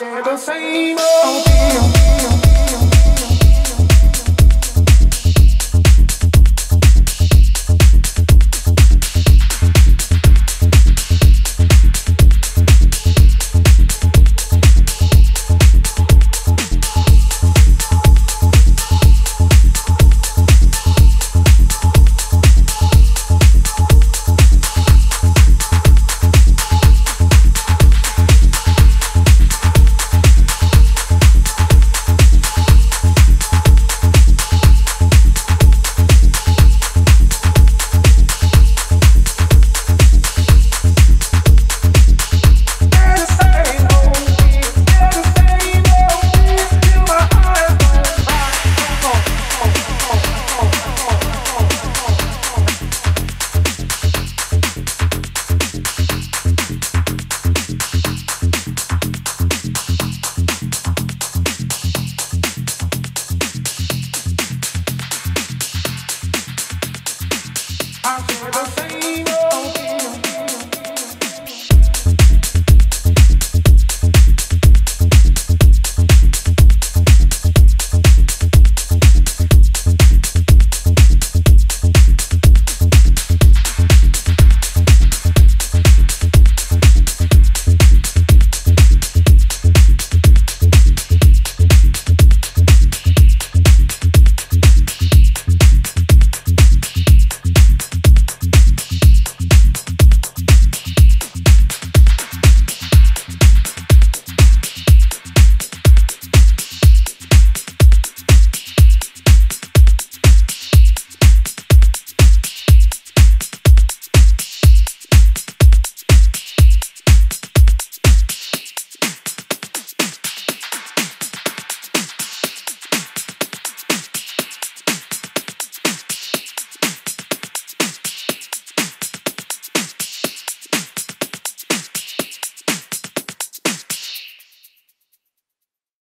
share the same old deal. I feel the